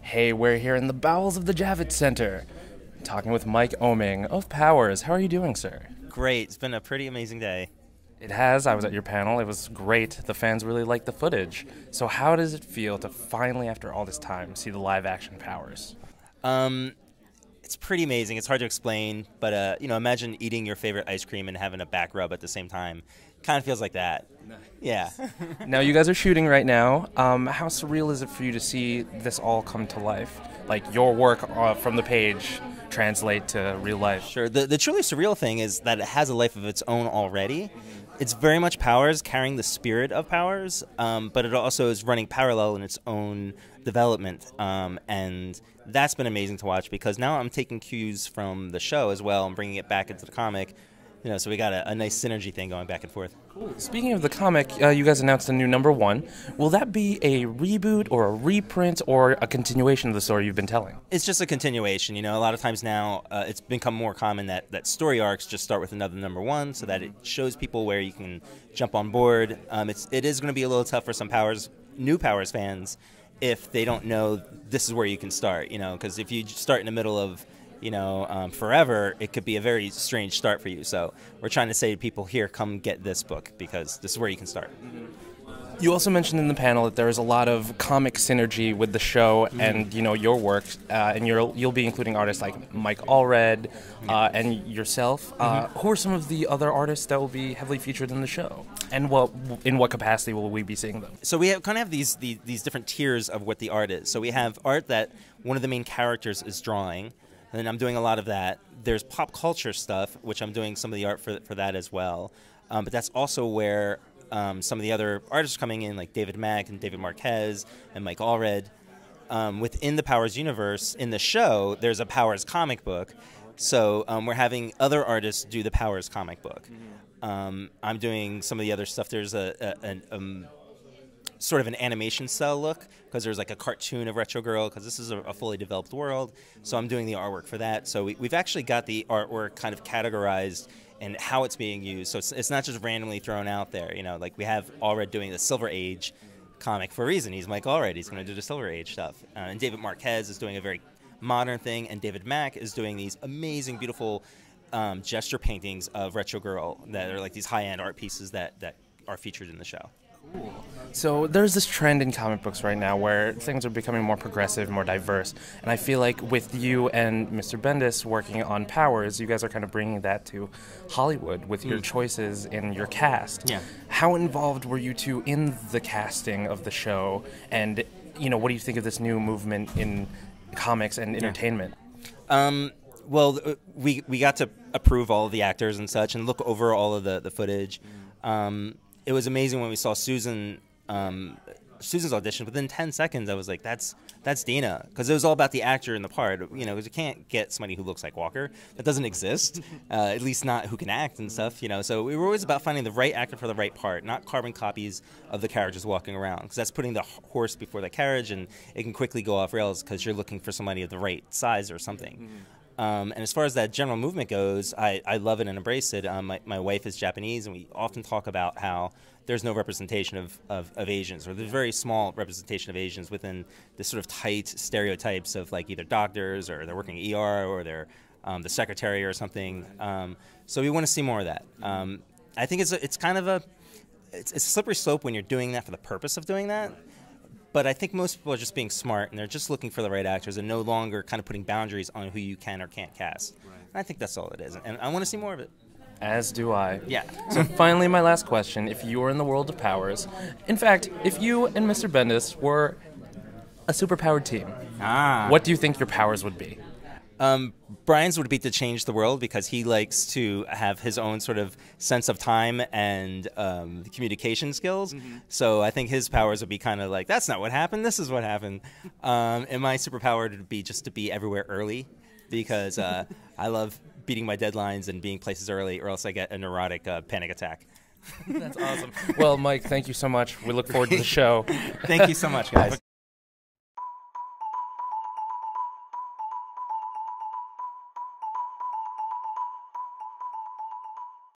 Hey, we're here in the bowels of the Javits Center, talking with Mike Oeming of Powers. How are you doing, sir? Great. It's been a pretty amazing day. It has. I was at your panel. It was great. The fans really liked the footage. So, how does it feel to finally, after all this time, see the live action Powers? Um, it's pretty amazing. It's hard to explain, but uh, you know, imagine eating your favorite ice cream and having a back rub at the same time. Kind of feels like that. Yeah. now, you guys are shooting right now. Um, how surreal is it for you to see this all come to life? Like your work uh, from the page translate to real life? Sure. The, the truly surreal thing is that it has a life of its own already. It's very much Powers, carrying the spirit of Powers, um, but it also is running parallel in its own development. Um, and that's been amazing to watch because now I'm taking cues from the show as well and bringing it back into the comic. You know, so we got a, a nice synergy thing going back and forth. Cool. Speaking of the comic, uh, you guys announced a new number one. Will that be a reboot or a reprint or a continuation of the story you've been telling? It's just a continuation. You know, a lot of times now uh, it's become more common that, that story arcs just start with another number one, so that it shows people where you can jump on board. Um, it's it is going to be a little tough for some powers new powers fans if they don't know this is where you can start. You know, because if you start in the middle of you know, um, forever, it could be a very strange start for you. So we're trying to say to people, here, come get this book because this is where you can start. You also mentioned in the panel that there is a lot of comic synergy with the show mm-hmm. and you know your work, uh, and you'll you'll be including artists like Mike Allred uh, and yourself. Uh, mm-hmm. Who are some of the other artists that will be heavily featured in the show, and what in what capacity will we be seeing them? So we have kind of have these, these these different tiers of what the art is. So we have art that one of the main characters is drawing and I'm doing a lot of that. There's pop culture stuff, which I'm doing some of the art for, for that as well. Um, but that's also where um, some of the other artists coming in, like David Mack and David Marquez and Mike Allred. Um, within the Powers universe, in the show, there's a Powers comic book. So um, we're having other artists do the Powers comic book. Mm-hmm. Um, I'm doing some of the other stuff. There's a, a, a um, sort of an animation cel look because there's like a cartoon of Retro Girl because this is a, a, fully developed world. So I'm doing the artwork for that. So we, have actually got the artwork kind of categorized and how it's being used. So it's, it's not just randomly thrown out there. You know, like we have Allred doing the Silver Age comic for a reason. He's Mike Allred. He's going to do the Silver Age stuff. Uh, and David Marquez is doing a very modern thing, and David Mack is doing these amazing, beautiful um, gesture paintings of Retro Girl that are like these high-end art pieces that that are featured in the show. Cool. So there's this trend in comic books right now where things are becoming more progressive, more diverse, and I feel like with you and Mr. Bendis working on Powers, you guys are kind of bringing that to Hollywood with your mm. choices in your cast. Yeah. How involved were you two in the casting of the show, and you know what do you think of this new movement in comics and entertainment? Yeah. Um, well, uh, we we got to approve all of the actors and such, and look over all of the the footage. Mm. Um, it was amazing when we saw Susan um, Susan's audition. Within ten seconds, I was like, "That's that's Deena," because it was all about the actor in the part. You know, because you can't get somebody who looks like Walker. That doesn't exist. Uh, at least not who can act and stuff. You know, so we were always about finding the right actor for the right part, not carbon copies of the characters walking around, because that's putting the horse before the carriage, and it can quickly go off rails because you're looking for somebody of the right size or something. Mm-hmm. Um, and as far as that general movement goes, I, I love it and embrace it. Um, my, my wife is Japanese, and we often talk about how there's no representation of, of, of, Asians, or there's very small representation of Asians within the sort of tight stereotypes of like either doctors, or they're working ER, or they're um, the secretary or something. Um, so we want to see more of that. Um, I think it's, a, it's kind of a, it's, it's a slippery slope when you're doing that for the purpose of doing that. But I think most people are just being smart and they're just looking for the right actors and no longer kind of putting boundaries on who you can or can't cast. Right. I think that's all it is. And I want to see more of it. As do I. Yeah. so finally, my last question: If you were in the world of powers, in fact, if you and Mr. Bendis were a superpowered team, ah. what do you think your powers would be? Um, Brian's would be to change the world because he likes to have his own sort of sense of time and um, communication skills. Mm-hmm. So I think his powers would be kind of like, that's not what happened, this is what happened. Um, and my superpower would be just to be everywhere early because uh, I love beating my deadlines and being places early, or else I get a neurotic uh, panic attack. That's awesome. Well, Mike, thank you so much. We look forward to the show. thank you so much, guys.